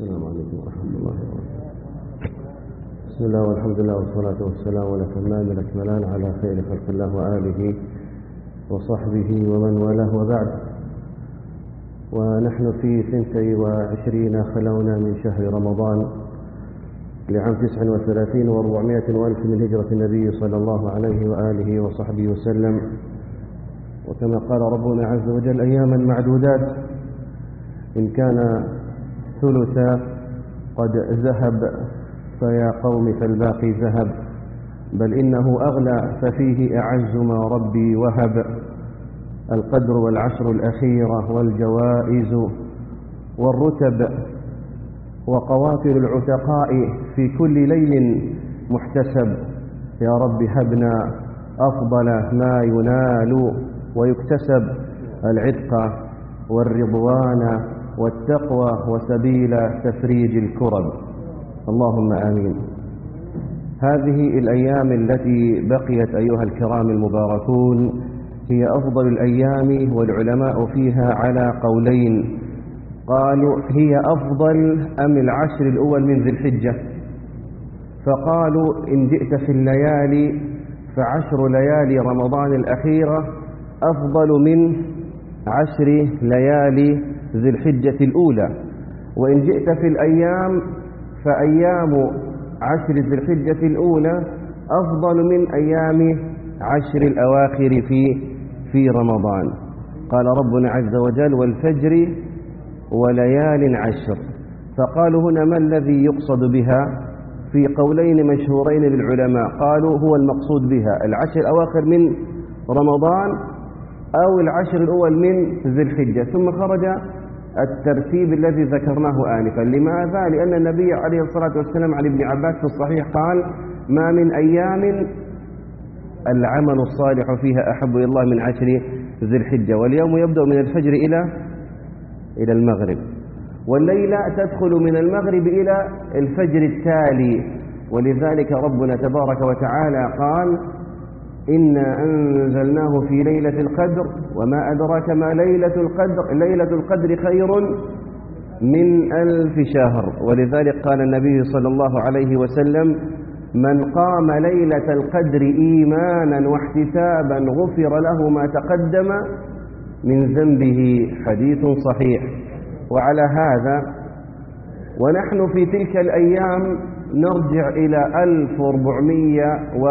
السلام عليكم ورحمة الله وبركاته. بسم الله والحمد لله والصلاة والسلام والأتمان الأكملان على خير خلق الله وآله وصحبه ومن والاه وبعد. ونحن في ثنتي وعشرين خلونا من شهر رمضان لعام تسع وثلاثين وأربعمائة وألف من هجرة النبي صلى الله عليه وآله وصحبه وسلم. وكما قال ربنا عز وجل أياما معدودات إن كان ثلث قد ذهب فيا قوم فالباقي ذهب. بل إنه أغلى ففيه أعز ما ربي وهب. القدر والعشر الأخيرة والجوائز والرتب وقوافل العتقاء في كل ليل محتسب. يا رب هبنا أفضل ما ينال ويكتسب. العتق والرضوان والتقوى وسبيل تفريج الكرب اللهم آمين. هذه الأيام التي بقيت أيها الكرام المباركون هي أفضل الأيام والعلماء فيها على قولين. قالوا هي أفضل أم العشر الأول من ذي الحجة؟ فقالوا إن جئت في الليالي فعشر ليالي رمضان الأخيرة أفضل من عشر ليالي ذي الحجة الأولى. وإن جئت في الأيام فأيام عشر ذي الحجة الأولى أفضل من أيام عشر الأواخر في في رمضان. قال ربنا عز وجل والفجر وليال عشر. فقالوا هنا ما الذي يقصد بها؟ في قولين مشهورين للعلماء قالوا هو المقصود بها العشر الأواخر من رمضان أو العشر الأول من ذي الحجة. ثم خرج الترتيب الذي ذكرناه آنفا. لماذا؟ لأن النبي عليه الصلاة والسلام عن ابن عباس في الصحيح قال ما من أيام العمل الصالح فيها أحب إلى الله من عشر ذي الحجة واليوم يبدأ من الفجر إلى إلى المغرب. والليلة تدخل من المغرب إلى الفجر التالي. ولذلك ربنا تبارك وتعالى قال إنا أنزلناه في ليلة القدر وما أدراك ما ليلة القدر ليلة القدر خير من ألف شهر. ولذلك قال النبي صلى الله عليه وسلم من قام ليلة القدر إيمانا واحتسابا غفر له ما تقدم من ذنبه. حديث صحيح. وعلى هذا ونحن في تلك الأيام نرجع إلى 1400 و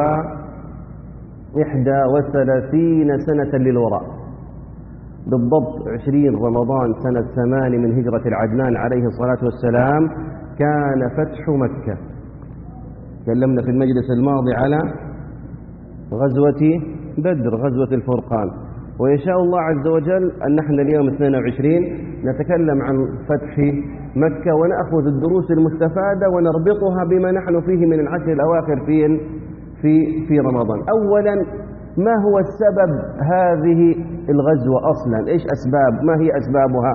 إحدى وثلاثين سنة للوراء. بالضبط عشرين رمضان سنة ثمان من هجرة العدنان عليه الصلاة والسلام كان فتح مكة. تكلمنا في المجلس الماضي على غزوة بدر غزوة الفرقان. ويشاء الله عز وجل أن نحن اليوم 22 نتكلم عن فتح مكة ونأخذ الدروس المستفادة ونربطها بما نحن فيه من العشر الأواخر في في في رمضان. اولا ما هو السبب هذه الغزوة أصلا؟ إيش أسباب؟ ما هي أسبابها؟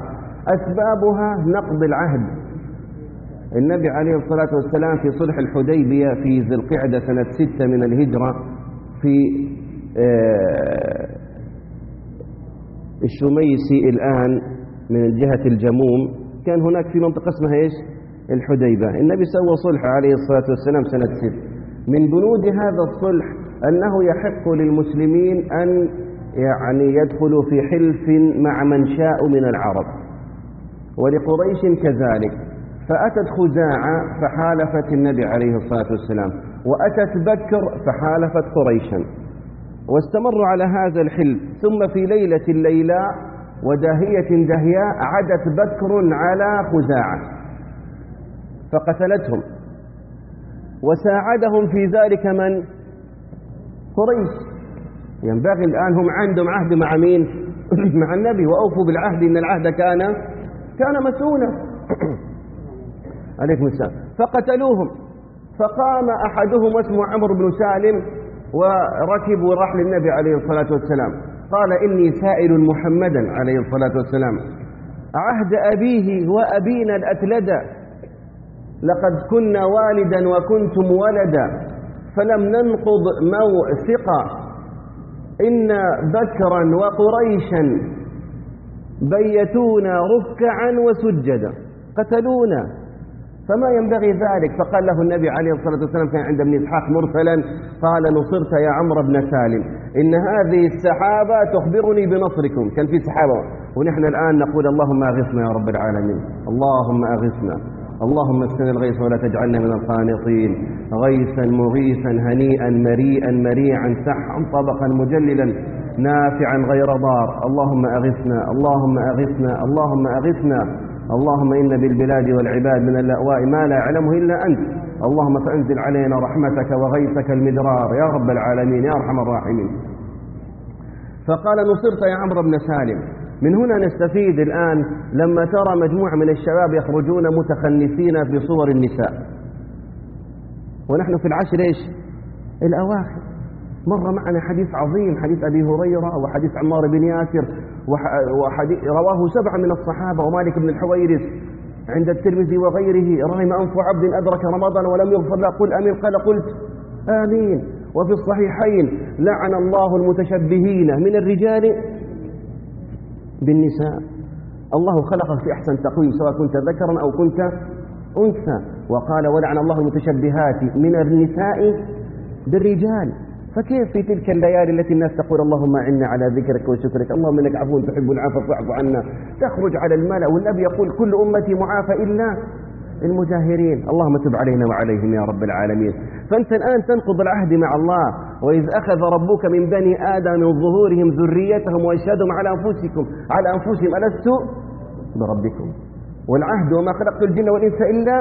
أسبابها نقض العهد. النبي عليه الصلاة والسلام في صلح الحديبية في ذي القعدة سنة ستة من الهجرة في الشميسي الآن من جهه الجموم كان هناك في منطقة اسمها إيش؟ الحديبه النبي سوى صلح عليه الصلاة والسلام سنة ست من بنود هذا الصلح أنه يحق للمسلمين أن يعني يدخلوا في حلف مع من شاء من العرب. ولقريش كذلك. فأتت خزاعة فحالفت النبي عليه الصلاة والسلام. وأتت بكر فحالفت قريشا. واستمروا على هذا الحلف. ثم في ليلة الليلاء وداهية دهياء عدت بكر على خزاعة. فقتلتهم. وساعدهم في ذلك من؟ قريش. ينبغي الآن هم عندهم عهد مع مين؟ مع النبي. وأوفوا بالعهد إن العهد كان كان مسؤولا. عليكم السلام. فقتلوهم. فقام أحدهم اسمه عمرو بن سالم وركب وراح للنبي عليه الصلاة والسلام. قال إني سائل محمدا عليه الصلاة والسلام. عهد أبيه وأبينا الأتلدى لقد كنا والدا وكنتم ولدا فلم ننقض موثقا. إن بكرا وقريشا بيتونا ركعا وسجدا قتلونا. فما ينبغي ذلك؟ فقال له النبي عليه الصلاة والسلام كان عند ابن إسحاق مرسلا قال نصرت يا عمرو بن سالم. إن هذه السحابة تخبرني بنصركم. كان في سحابة. ونحن الآن نقول اللهم أغثنا يا رب العالمين. اللهم أغثنا. اللهم اسقنا الغيث ولا تجعلنا من القانطين غيثا مغيثا هنيئا مريئا مريعا سحا طبقا مجللا نافعا غير ضار. اللهم أغثنا اللهم أغثنا اللهم أغثنا. اللهم إن بالبلاد والعباد من اللأواء ما لا يعلمه إلا أنت. اللهم فأنزل علينا رحمتك وغيثك المدرار. يا رب العالمين يا أرحم الراحمين. فقال نصرت يا عمرو بن سالم من هنا نستفيد الآن لما ترى مجموعة من الشباب يخرجون متخنثين بصور النساء. ونحن في العشر إيش؟ الأواخر. مر معنا حديث عظيم حديث أبي هريرة وحديث عمار بن ياسر وحديث رواه سبعة من الصحابة ومالك بن الحويرث عند الترمذي وغيره. رغم أنف عبد أدرك رمضان ولم يغفر له. قل أمين. قال قلت آمين. وفي الصحيحين لعن الله المتشبهين من الرجال بالنساء. الله خلقك في أحسن تقويم سواء كنت ذكرا أو كنت أنثى. وقال ولعن الله المتشبهات من النساء بالرجال. فكيف في تلك الليالي التي الناس تقول اللهم اعنا على ذكرك وشكرك اللهم إنك عفو تحب العفو فاعف عنا تخرج على الملأ والنبي يقول كل أمتي معافى إلا المجاهرين. اللهم تب علينا وعليهم يا رب العالمين. فأنت الآن تنقض العهد مع الله وإذ أخذ ربك من بني آدم من ظهورهم ذريتهم واشهدهم على أنفسكم. على أنفسهم ألست؟ بربكم. والعهد وما خلقت الجن والإنس إلا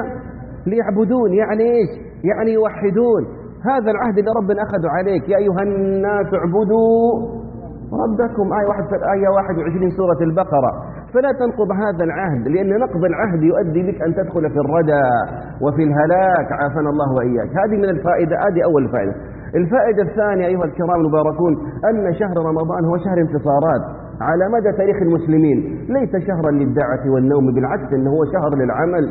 ليعبدون يعني إيش؟ يعني يوحدون. هذا العهد اللي ربنا أخذه عليك. يا أيها الناس اعبدوا ربكم آية, واحد آية 21 سورة البقرة. فلا تنقض هذا العهد لأن نقض العهد يؤدي بك أن تدخل في الردى وفي الهلاك. عافانا الله وإياك. هذه من الفائدة هذه أول فائدة. الفائدة الثانية أيها الكرام المباركون أن شهر رمضان هو شهر انتصارات على مدى تاريخ المسلمين. ليس شهرا للدعة والنوم بالعكس إنه هو شهر للعمل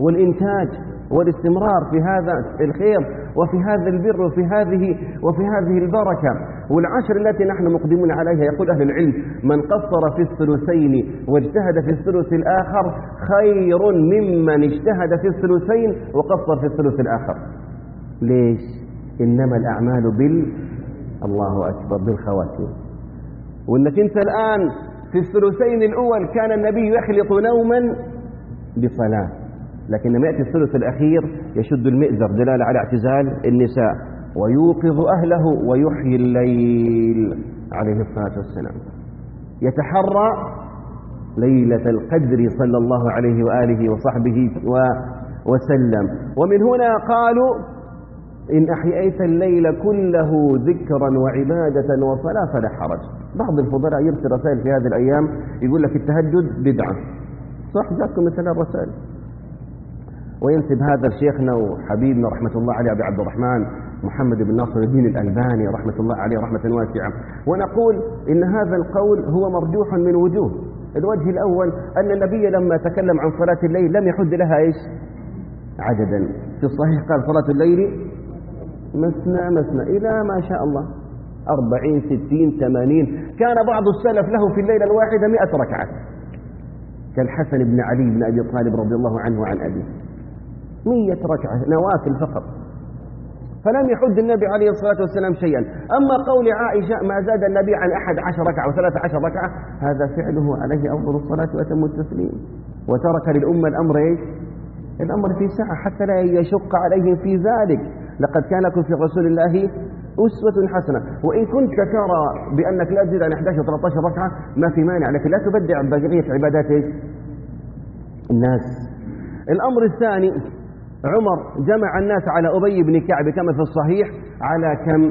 والإنتاج. والاستمرار في هذا الخير وفي هذا البر وفي هذه وفي هذه البركة. والعشر التي نحن مقدمون عليها يقول أهل العلم من قصر في الثلثين واجتهد في الثلث الآخر خير ممن اجتهد في الثلثين وقصر في الثلث الآخر. ليش؟ إنما الأعمال بال الله أكبر بالخواتيم. وإنك أنت الآن في الثلثين الأول كان النبي يخلط نوما بصلاة. لكن لما يأتي الثلث الأخير يشد المئزر دلالة على اعتزال النساء. ويوقظ أهله ويحيي الليل عليه الصلاة والسلام. يتحرى ليلة القدر صلى الله عليه وآله وصحبه وسلم. ومن هنا قالوا إن أحييت الليل كله ذكرا وعبادة وصلاة فلا حرج. بعض الفضلاء يرسل رسائل في هذه الأيام يقول لك التهجد بدعة. صح جاكم مثل الرسائل. وينسب هذا لشيخنا وحبيبنا رحمة الله عليه أبي عبد الرحمن محمد بن ناصر الدين الألباني رحمة الله عليه رحمة واسعة. ونقول إن هذا القول هو مرجوح من وجوه. الوجه الأول أن النبي لما تكلم عن صلاة الليل لم يحد لها إيش؟ عددا. في الصحيح قال صلاة الليل مثنى مثنى إلى ما شاء الله. أربعين ستين ثمانين. كان بعض السلف له في الليلة الواحدة مئة ركعة. كالحسن بن علي بن أبي طالب رضي الله عنه وعن أبيه. مية ركعة نوافل فقط فلم يحد النبي عليه الصلاة والسلام شيئا. أما قول عائشة ما زاد النبي عن أحد عشر ركعة وثلاثة عشر ركعة هذا فعله عليه أفضل الصلاة وأتم التسليم. وترك للأمة الأمر إيش؟ الأمر في ساعة حتى لا يشق عليهم في ذلك. لقد كان لكم في رسول الله أسوة حسنة. وإن كنت ترى بأنك لا تزيد عن 11 13 ركعة ما في مانع لكن لا تبدع بقية عبادات الناس. الأمر الثاني عمر جمع الناس على أبي بن كعب كما في الصحيح على كم؟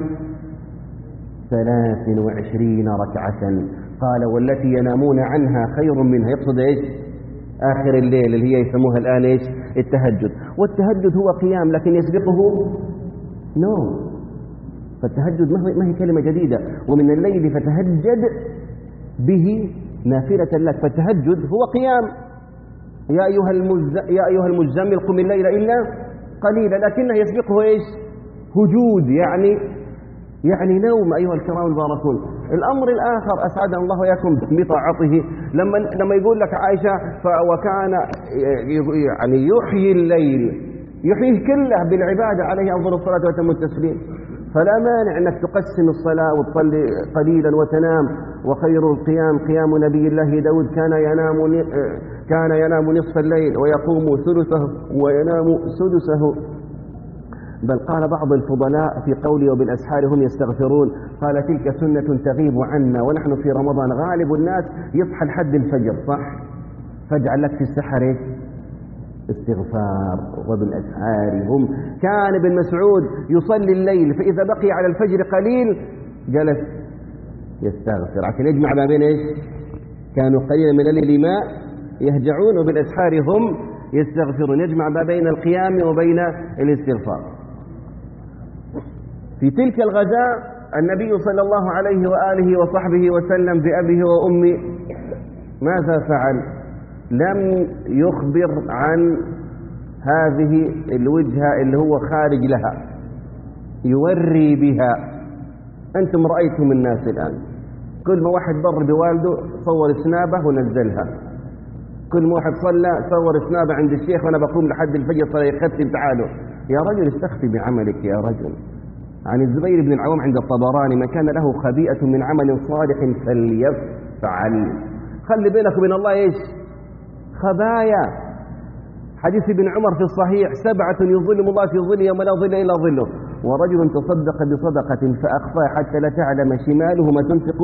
ثلاث وعشرين ركعة. قال والتي ينامون عنها خير منها. يقصد إيش؟ آخر الليل اللي هي يسموها الآن إيش؟ التهجد. والتهجد هو قيام لكن يسبقه نوم. فالتهجد ما هي كلمة جديدة. ومن الليل فتهجد به نافلة لك. فالتهجد هو قيام. يا أيها, المز... يا أيها المزمل قم الليل إلا قليلا. لكنه يسبقه إيش؟ هجود يعني يعني نوم أيها الكرام الباركون الأمر الآخر أسعد الله وإياكم بطاعته. لما لما يقول لك عائشة وكان يعني يحيي الليل يحييه كله بالعبادة عليه أفضل الصلاة وتم التسليم. فلا مانع أنك تقسم الصلاة وتصلي قليلا وتنام. وخير القيام قيام نبي الله داود. كان ينام كان ينام نصف الليل ويقوم ثلثه وينام سدسه. بل قال بعض الفضلاء في قوله وبالأسحار هم يستغفرون قال تلك سنة تغيب عنا ونحن في رمضان غالب الناس يصحى لحد الفجر. صح. فاجعل لك في السحر إيش استغفار وبالأسحار هم كان ابن مسعود يصلي الليل فإذا بقي على الفجر قليل جلس يستغفر. عشان يجمع ما بين إيش؟ كانوا قليلا من الليل ماء يهجعون وبالأسحار هم يستغفرون. يجمع ما بين القيام وبين الاستغفار. في تلك الغزاة النبي صلى الله عليه وآله وصحبه وسلم بأبيه وأمه ماذا فعل؟ لم يخبر عن هذه الوجهة اللي هو خارج لها يوري بها. أنتم رأيتم الناس الآن. كل ما واحد بر بوالده صور سنابه ونزلها. كل واحد صلى صور سنابة عند الشيخ وأنا بقوم لحد الفجر صلى يختم تعالوا. يا رجل استخفي بعملك يا رجل. عن الزبير بن العوام عند الطبراني من كان له خبيئة من عمل صالح فليفعل. خلي بينك وبين الله إيش؟ خبايا. حديث ابن عمر في الصحيح سبعة يظلم الله في ظل يوم لا ظل إلا ظله. ورجل تصدق بصدقة فأخفى حتى لا تعلم شماله ما تنفق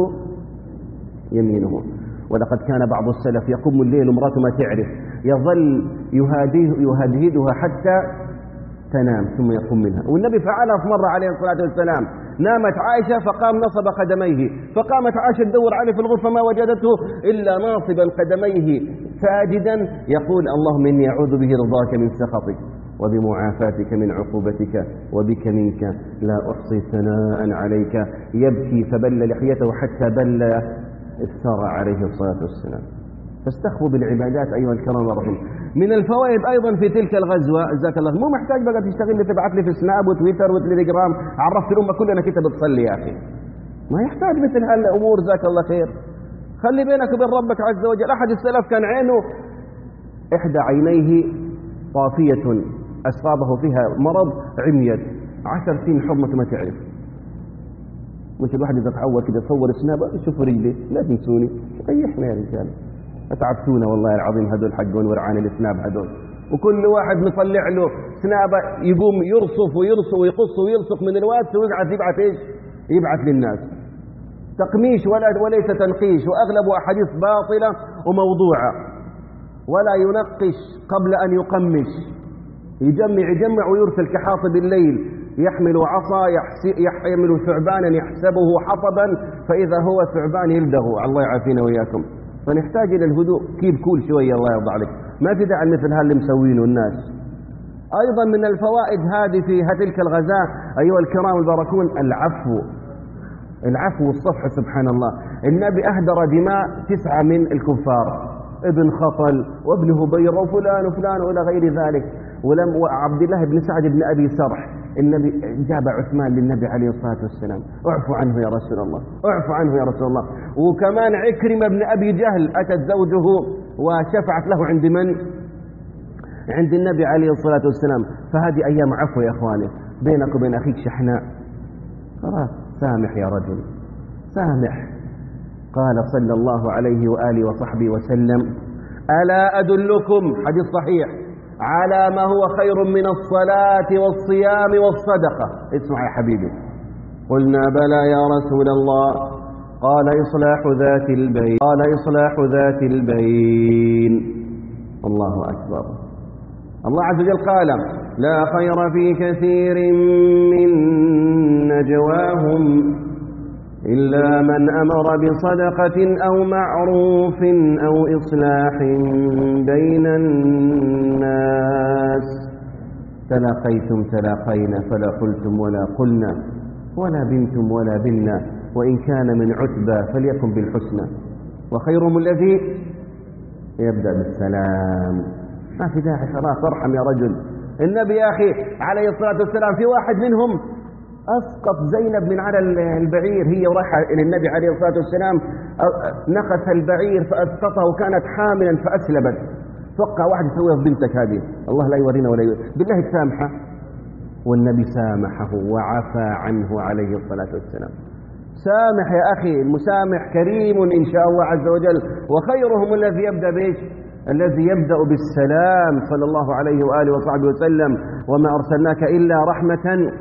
يمينه. ولقد كان بعض السلف يقوم الليل امراته ما تعرف يظل يهدهدها حتى تنام ثم يقوم منها. والنبي فعلها في مرة عليه الصلاة والسلام. نامت عائشة فقام نصب قدميه. فقامت عائشة تدور عليه في الغرفة ما وجدته إلا ناصبا قدميه. ساجدا يقول اللهم إني أعوذ به رضاك من سخطك وبمعافاتك من عقوبتك وبك منك. لا أحصي ثناء عليك. يبكي فبل لحيته حتى بل الثرى عليه الصلاة والسلام. فاستخفوا بالعبادات أيها الكرام الرحيم من الفوائد أيضا في تلك الغزوة جزاك الله مو محتاج بقى تشتغل لي تبعت لي في سناب وتويتر وتليجرام. عرفت الأمة كلها أنك أنت بتصلي يا أخي. ما يحتاج مثل هالأمور جزاك الله خير. خلي بينك وبين ربك عز وجل. أحد السلف كان عينه إحدى عينيه طافية أصابه فيها مرض عميت عشر سنين حمة ما تعرف. مش الواحد إذا تعود كده يصور سناب شوفوا رجلي لا تنسوني. ريحنا يا رجال. أتعبتونا والله العظيم هذول حقون ورعان السناب هذول وكل واحد مطلع له. سنابه يقوم يرصف ويرصف ويقص ويلصق من الواتس ويقعد يبعث إيش؟ يبعث للناس. تقميش ولا وليس تنقيش وأغلب أحاديث باطلة وموضوعة. ولا ينقش قبل أن يقمش. يجمع يجمع ويرسل كحاطب الليل. يحمل عصا يحمل ثعبانا يحسبه حطبا فإذا هو ثعبان يلدغ الله يعافينا وإياكم. فنحتاج إلى الهدوء. كيف كول شوية الله يرضى عليك. ما في داعي مثل هاللي مسوينه الناس. أيضا من الفوائد هذه في تلك الغزاة. أيها الكرام الباركون العفو. العفو والصفح سبحان الله النبي أهدر دماء تسعة من الكفار. ابن خطل وابن هبير وفلان وفلان وإلى غير ذلك. ولم وعبد الله بن سعد بن أبي سرح. النبي جاب عثمان للنبي عليه الصلاة والسلام. اعفو عنه يا رسول الله. اعفو عنه يا رسول الله. وكمان عكرمة بن أبي جهل أتت زوجه وشفعت له عند من؟ عند النبي عليه الصلاة والسلام. فهذه أيام عفو يا أخواني. بينك وبين أخيك شحناء. خلاص سامح يا رجل. سامح. قال صلى الله عليه وآله وصحبه وسلم. ألا أدلكم؟ حديث صحيح. على ما هو خير من الصلاة والصيام والصدقة. اسمع يا حبيبي. قلنا بلى يا رسول الله. قال إصلاح ذات البين قال إصلاح ذات البين الله أكبر. الله عز وجل قال لا خير في كثير من نجواهم. إلا من أمر بصدقة أو معروف أو إصلاح بين الناس. تلاقيتم تلاقينا فلا قلتم ولا قلنا ولا بنتم ولا بنا وإن كان من عتبى فليكن بالحسنى. وخيرهم الذي يبدأ بالسلام. ما في داعي خلاص ارحم يا رجل. النبي يا أخي عليه الصلاة والسلام في واحد منهم أسقط زينب من على البعير. هي وراح إلى النبي عليه الصلاة والسلام نقص البعير فأسقطها وكانت حاملا فأسلبت. توقع واحد يسويها في بنتك هذه. الله لا يورينا ولا يورينا. بالله تسامحه والنبي سامحه وعفى عنه عليه الصلاة والسلام. سامح يا أخي المسامح كريم إن شاء الله عز وجل. وخيرهم الذي يبدأ بإيش؟ الذي يبدأ بالسلام صلى الله عليه وآله وصحبه وسلم. وما أرسلناك إلا رحمة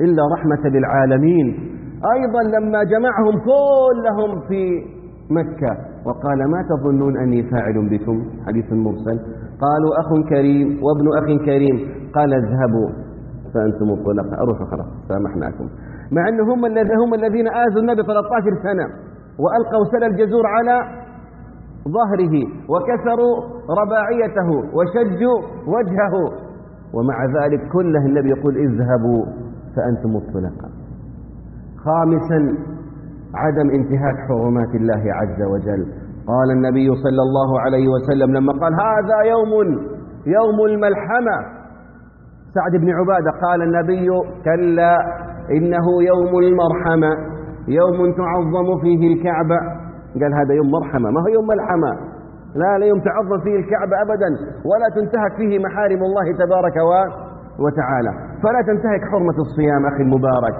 إلا رحمة للعالمين. أيضا لما جمعهم كلهم في مكة وقال ما تظنون أني فاعل بكم؟ حديث مرسل. قالوا أخ كريم وابن أخ كريم. قال اذهبوا فأنتم الطلقاء. أروحوا خلاص سامحناكم. مع أن هم الذين هم الذين آذوا النبي 13 سنة وألقوا سل الجزور على ظهره وكسروا رباعيته وشجوا وجهه. ومع ذلك كله النبي يقول اذهبوا. فأنتم الطلقاء خامسا عدم انتهاك حرمات الله عز وجل. قال النبي صلى الله عليه وسلم لما قال هذا يوم يوم الملحمة. سعد بن عبادة قال النبي كلا إنه يوم المرحمة يوم تعظم فيه الكعبة. قال هذا يوم مرحمة ما هو يوم ملحمة؟ لا لا يوم تعظم فيه الكعبة أبدا ولا تنتهك فيه محارم الله تبارك وتعالى. فلا تنتهك حرمة الصيام أخي المبارك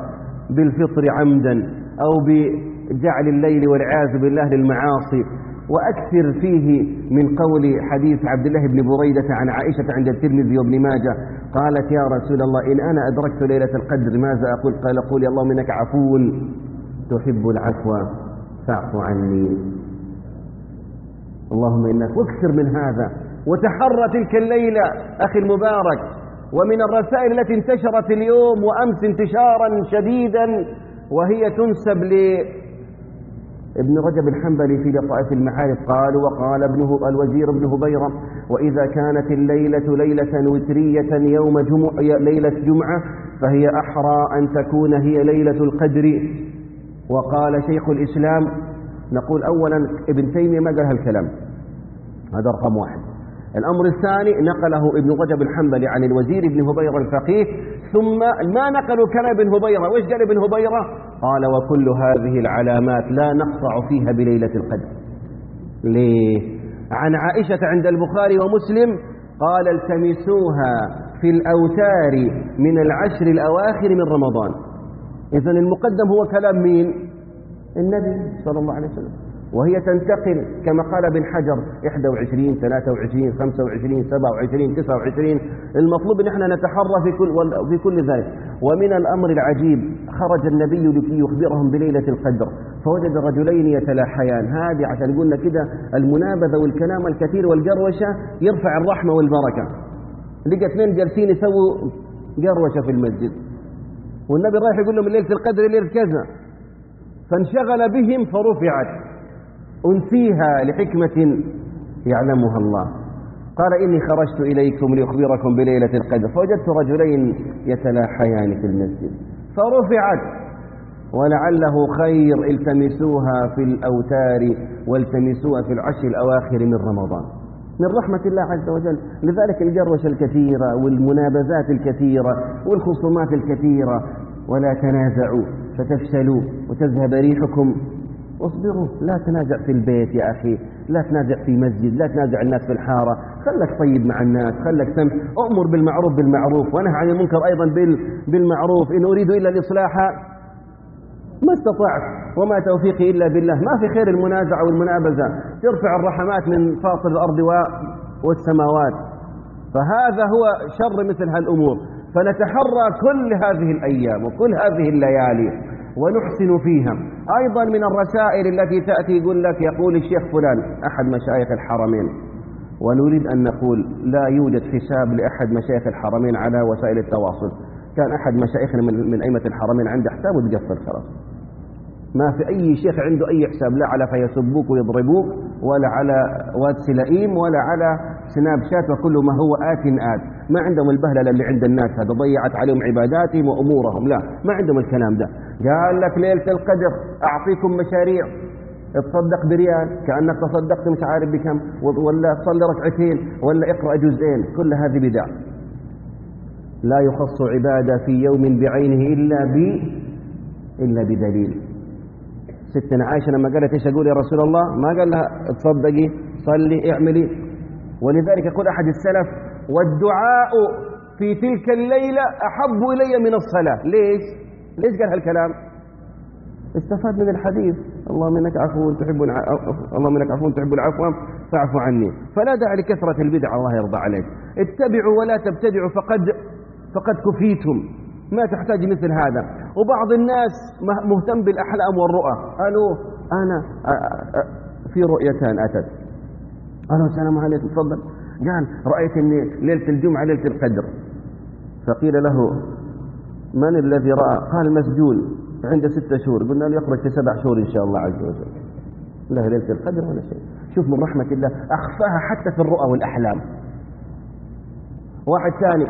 بالفطر عمدا أو بجعل الليل والعياذ بالله للمعاصي. وأكثر فيه من قول حديث عبد الله بن بريدة عن عائشة عند الترمذي وابن ماجه قالت يا رسول الله إن أنا أدركت ليلة القدر ماذا أقول؟ قال قول اللهم إنك عفو تحب العفو فاعف عني. اللهم إنك وأكثر من هذا وتحرى تلك الليلة أخي المبارك. ومن الرسائل التي انتشرت اليوم وأمس انتشارا شديدا وهي تنسب ابن رجب الحنبلي في لطائف المعارف. قال وقال ابنه الوزير ابن هبيرة وإذا كانت الليلة ليلة وترية يوم جمع ليلة جمعة فهي أحرى أن تكون هي ليلة القدر. وقال شيخ الإسلام نقول أولا ابن تيمية ما قال هالكلام هذا رقم واحد. الأمر الثاني نقله ابن رجب الحنبلي عن الوزير ابن هبيرة الفقيه ثم ما نقلوا كلام ابن هبيرة وإيش قال ابن هبيرة؟ قال وكل هذه العلامات لا نقطع فيها بليلة القدر. ليه؟ عن عائشة عند البخاري ومسلم قال التمسوها في الأوتار من العشر الأواخر من رمضان. إذن المقدم هو كلام مين؟ النبي صلى الله عليه وسلم. وهي تنتقل كما قال ابن حجر 21 23 25 27 29 المطلوب ان إحنا نتحرى في كل في كل ذلك. ومن الأمر العجيب خرج النبي لكي يخبرهم بليلة القدر فوجد رجلين يتلاحيان. هذه عشان قلنا كده المنابذة والكلام الكثير والقروشة يرفع الرحمة والبركة. لقى اثنين جالسين يسووا قروشة في المسجد. والنبي رايح يقول لهم ليلة القدر ليلة كذا. فانشغل بهم فرفعت. أنسيها لحكمة يعلمها الله. قال إني خرجت إليكم لأخبركم بليلة القدر فوجدت رجلين يتلاحيان في المسجد. فرفعت ولعله خير التمسوها في الأوتار والتمسوها في العشر الأواخر من رمضان. من رحمة الله عز وجل لذلك الجروشة الكثيرة والمنابذات الكثيرة والخصومات الكثيرة ولا تنازعوا فتفشلوا وتذهب ريحكم. اصبروا لا تنازع في البيت يا أخي لا تنازع في مسجد لا تنازع الناس في الحارة خلك طيب مع الناس خلك سمح أمر بالمعروف بالمعروف ونهى عن المنكر أيضا بالمعروف إن أريد إلا الإصلاح ما استطعت وما توفيقي إلا بالله ما في خير المنازعة والمنابزة ترفع الرحمات من فاطر الأرض والسماوات. فهذا هو شر مثل هالأمور. فنتحرى كل هذه الأيام وكل هذه الليالي ونحسن فيها. أيضا من الرسائل التي تأتي يقول لك يقول الشيخ فلان أحد مشايخ الحرمين. ونريد أن نقول لا يوجد حساب لأحد مشايخ الحرمين على وسائل التواصل. كان أحد مشايخنا من, أئمة الحرمين عنده حساب وتقفل خلاص. ما في أي شيخ عنده أي حساب لا على فيسبوك ويضربوك ولا على واتس لئيم ولا على سناب شات وكل ما هو آت آت. ما عندهم البهللة اللي عند الناس هذا ضيعت عليهم عباداتهم وأمورهم لا ما عندهم الكلام ده. قال لك ليلة القدر أعطيكم مشاريع. تصدق بريال كأنك تصدقت مش عارف بكم ولا تصلي ركعتين ولا اقرأ جزئين. كل هذه بدع. لا يخص عبادة في يوم بعينه إلا ب إلا بدليل. ستنا عائشة لما قالت إيش أقول يا رسول الله ما قال لها تصدقي صلي اعملي ولذلك يقول أحد السلف والدعاء في تلك الليلة أحب إلي من الصلاة ليش؟ ليش قال هالكلام؟ استفاد من الحديث اللهم انك عفو تحب. اللهم انك عفو تحب العفو فاعف عني فلا داعي لكثرة البدع الله يرضى عليك اتبعوا ولا تبتدعوا فقد فقد كفيتم ما تحتاج مثل هذا. وبعض الناس مهتم بالأحلام والرؤى. قالوا أنا في رؤيتان أتت. قالوا السلام عليكم تفضل. قال رأيت أني ليلة الجمعة ليلة القدر. فقيل له من الذي رأى؟ قال مسجون عنده ستة شهور. قلنا له يخرج في سبع شهور إن شاء الله عز وجل. لا ليلة القدر ولا شيء؟ شوف من رحمة الله أخفاها حتى في الرؤى والأحلام. واحد ثاني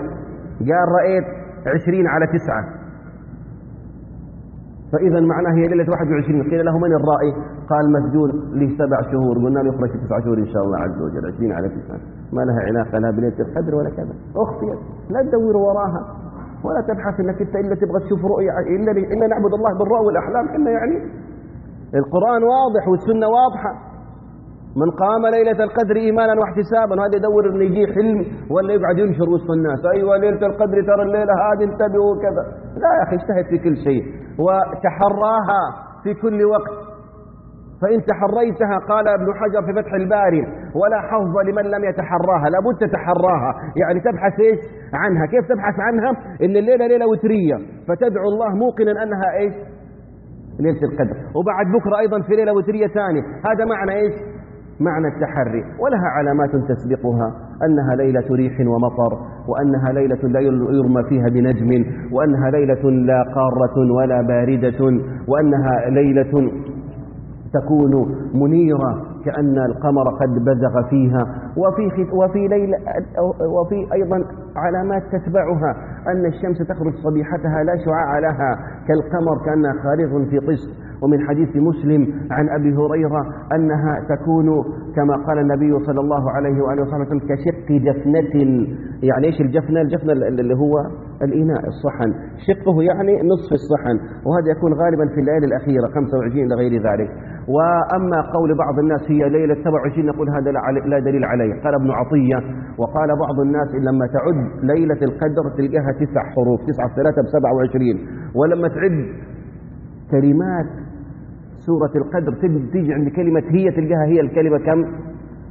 قال رأيت عشرين على تسعة. فإذا معناه هي ليلة 21 قيل له من الرائي؟ قال مسجون لي سبع شهور. قلنا له يخرج تسع شهور إن شاء الله عز وجل. 20 على تسعة. ما لها علاقة لا بليلة القدر ولا كذا. أخفيت. لا تدور وراها ولا تبحث إنك أنت إلا تبغى تشوف رؤيا. الا إلا نعبد الله بالرؤى والأحلام. إحنا يعني القرآن واضح والسنة واضحة. من قام ليلة القدر إيمانا واحتسابا هذا يدور إنه يجي حلم ولا يقعد ينشر وسط الناس. أيوة ليلة القدر ترى الليلة هذه انتبهوا كذا. لا يا أخي اجتهد في كل شيء. وتحراها في كل وقت. فإن تحريتها قال ابن حجر في فتح الباري ولا حظ لمن لم يتحراها. لابد تتحراها. يعني تبحث إيش؟ عنها. كيف تبحث عنها؟ إن الليلة ليلة وترية. فتدعو الله موقنا أنها إيش؟ ليلة القدر. وبعد بكرة أيضا في ليلة وترية ثانية. هذا معنى إيش؟ معنى التحري ولها علامات تسبقها أنها ليلة ريح ومطر وأنها ليلة لا يرمى فيها بنجم وأنها ليلة لا قارة ولا باردة وأنها ليلة تكون منيرة كأن القمر قد بزغ فيها. وفي وفي ليلة وفي أيضا علامات تتبعها أن الشمس تخرج صبيحتها لا شعاع لها كالقمر كأنها خارج في طست. ومن حديث مسلم عن أبي هريرة أنها تكون كما قال النبي صلى الله عليه وآله وسلم كشق جفنة يعني إيش الجفنة؟ الجفنة اللي هو الإناء الصحن. شقه يعني نصف الصحن. وهذا يكون غالبا في الليالي الأخيرة 25 لغير ذلك. وأما قول بعض الناس هي ليلة 27 نقول هذا لا دليل عليه. قال ابن عطية وقال بعض الناس لما تعد ليلة القدر تلقاها تسع حروف تسعة ثلاثة بسبعة وعشرين. ولما تعد كلمات سورة القدر تيجي عند كلمة هي تلقاها هي الكلمة كم؟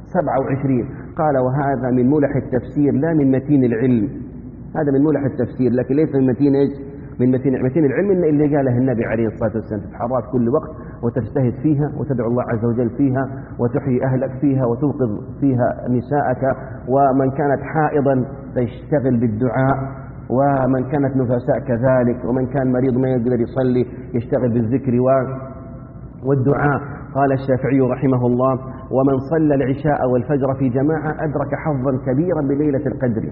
27 قال وهذا من ملح التفسير لا من متين العلم. هذا من ملح التفسير لكن ليس من متين إيش؟ من متين متين العلم اللي قاله النبي عليه الصلاة والسلام. تتحرى كل وقت وتجتهد فيها وتدعو الله عز وجل فيها وتحيي أهلك فيها وتوقظ فيها نساءك. ومن كانت حائضا تشتغل بالدعاء. ومن كانت نفساء كذلك. ومن كان مريض ما يقدر يصلي يشتغل بالذكر. و والدعاء. قال الشافعي رحمه الله ومن صلى العشاء والفجر في جماعة أدرك حظا كبيرا بليلة القدر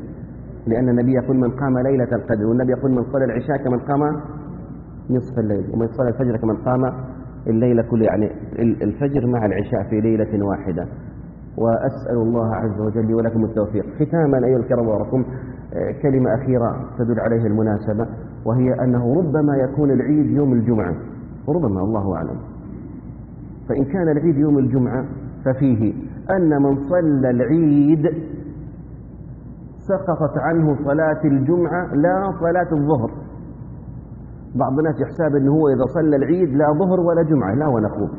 لأن النبي يقول من قام ليلة القدر والنبي يقول من صلى العشاء كمن قام نصف الليل ومن صلى الفجر كمن قام الليلة كل يعني الفجر مع العشاء في ليلة واحدة. وأسأل الله عز وجل ولكم التوفيق. ختاما أيها الكرام ورحم كلمة أخيرة تدل عليه المناسبة وهي أنه ربما يكون العيد يوم الجمعة ربما الله أعلم. فإن كان العيد يوم الجمعة ففيه أن من صلى العيد سقطت عنه صلاة الجمعة لا صلاة الظهر. بعض الناس يحسب أنه هو إذا صلى العيد لا ظهر ولا جمعة لا ونخوف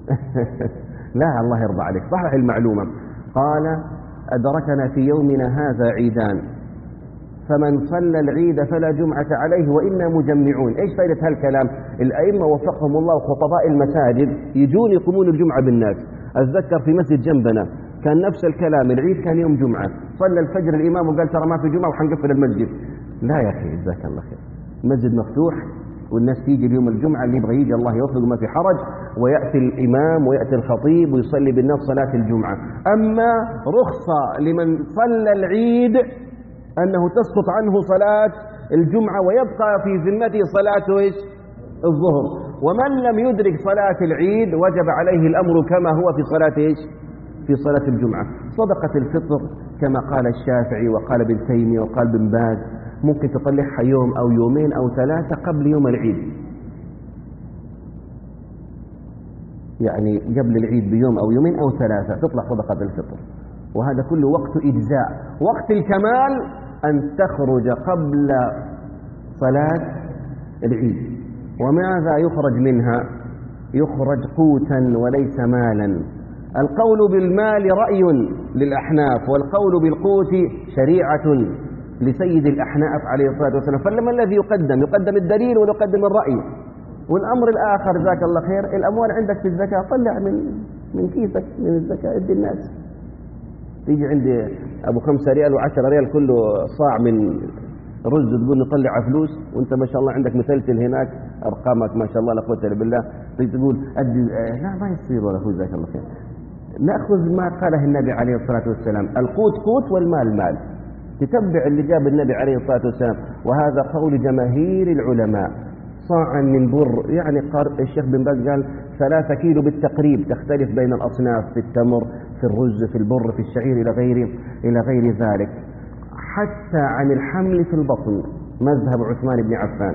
لا الله يرضى عليك. صحح المعلومة. قال أدركنا في يومنا هذا عيدان. فمن صلى العيد فلا جمعة عليه وإنا مجمعون. إيش فائدة هالكلام؟ الأئمة وفقهم الله خطباء المساجد يجون يقومون الجمعة بالناس. أتذكر في مسجد جنبنا كان نفس الكلام العيد كان يوم جمعة. صلى الفجر الإمام وقال ترى ما في جمعة وحنقفل المسجد. لا يا أخي جزاك الله خير. المسجد مفتوح والناس تيجي اليوم الجمعة اللي يبغى يجي الله يوفق ما في حرج. ويأتي الإمام ويأتي الخطيب ويصلي بالناس صلاة الجمعة. أما رخصة لمن صلى العيد أنه تسقط عنه صلاة الجمعة ويبقى في ذمته صلاة إيش؟ الظهر. ومن لم يدرك صلاة العيد وجب عليه الأمر كما هو في صلاة إيش؟ في صلاة الجمعة. صدقة الفطر كما قال الشافعي وقال ابن تيمية وقال ابن باز ممكن تطلعها يوم أو يومين أو ثلاثة قبل يوم العيد. يعني قبل العيد بيوم أو يومين أو ثلاثة تطلع صدقة الفطر. وهذا كله وقت إجزاء. وقت الكمال أن تخرج قبل صلاة العيد. وماذا يخرج منها؟ يخرج قوتا وليس مالا. القول بالمال رأي للأحناف والقول بالقوت شريعة لسيد الأحناف عليه الصلاة والسلام. فلما الذي يقدم؟ يقدم الدليل ويقدم الرأي. والأمر الآخر جزاك الله خير الأموال عندك في الزكاة طلع من من كيسك من الزكاة ادي الناس. تيجي عندي أبو خمسة ريال وعشرة ريال كله صاع من رز تقول نطلع فلوس وأنت ما شاء الله عندك مسلسل هناك أرقامك ما شاء الله لا قوة إلا بالله. تيجي تقول أدي لا ما يصير ولا هو جزاك الله خير. نأخذ ما قاله النبي عليه الصلاة والسلام القوت قوت والمال مال. تتبع اللي جاب النبي عليه الصلاة والسلام. وهذا قول جماهير العلماء. صاعا من بر. يعني الشيخ بن باز قال ثلاثة كيلو بالتقريب تختلف بين الأصناف في التمر في الرز في البر في الشعير إلى غير إلى غير ذلك. حتى عن الحمل في البطن. مذهب عثمان بن عفان.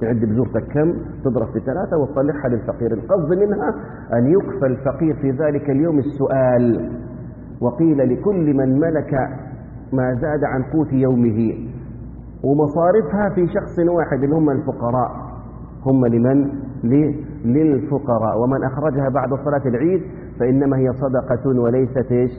تعد بزورتك كم؟ تضرب في ثلاثة وتطلعها للفقير. القصد منها أن يكفى الفقير في ذلك اليوم السؤال. وقيل لكل من ملك ما زاد عن قوت يومه. ومصارفها في شخص واحد اللي هم الفقراء. هم لمن؟ للفقراء. ومن أخرجها بعد صلاة العيد فإنما هي صدقة وليست إيش؟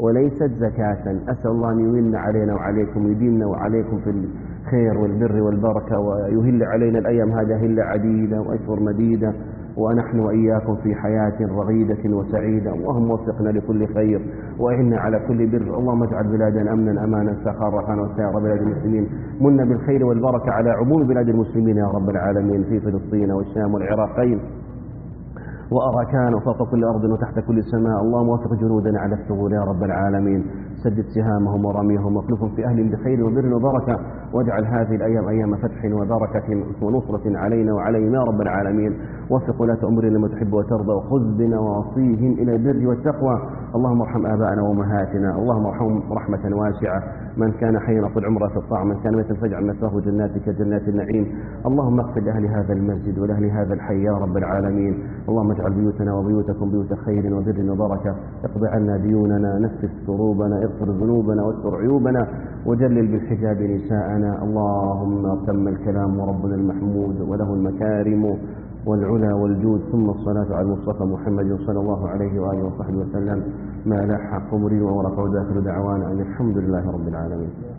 وليست زكاة. أسأل الله أن يمن علينا وعليكم ويديمنا وعليكم في الخير والبر والبركة ويهل علينا الأيام هذا هلة عديدة وأشهر مديدة. ونحن وإياكم في حياة رغيدة وسعيدة. اللهم وفقنا لكل خير وإنا على كل بر. اللهم اجعل بلادنا أمنا أمانا سخاء رخاء وسائر بلاد المسلمين. منا بالخير والبركة على عموم بلاد المسلمين يا رب العالمين في فلسطين والشام والعراقين. وأراكان وفوق كل أرض وتحت كل سماء. اللهم وفق جنودنا على الثغور يا رب العالمين. سدد سهامهم ورميهم واخلفهم في أهل بخير وبر وبركة. واجعل هذه الأيام أيام فتح وبركة ونصرة علينا وعليهم يا رب العالمين. وفق ولاة أمرنا لما تحب وترضى وخذ بنواصيهم إلى البر والتقوى. اللهم ارحم آباءنا وأمهاتنا. اللهم ارحمهم رحمة واسعة. من كان حيا طول عمرة في الطاعة من كان ميتا فاجعل مثواه جناتك جنات النعيم. اللهم اغفر لأهل هذا المسجد ولأهل هذا الحي يا رب العالمين. اللهم اجعل بيوتنا وبيوتكم بيوت خير وبر وبركة. اقض عنا ديوننا. نفس كروبنا اغفر ذنوبنا. واستر عيوبنا. وجلل بالحجاب نساءنا. اللهم تم الكلام وربنا المحمود وله المكارم والعلا والجود. ثم الصلاة على المصطفى محمد صلى الله عليه وآله وصحبه وسلم. ما لا حق وورق وداخل دعوانا. أن الحمد لله رب العالمين.